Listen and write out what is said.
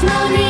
this morning.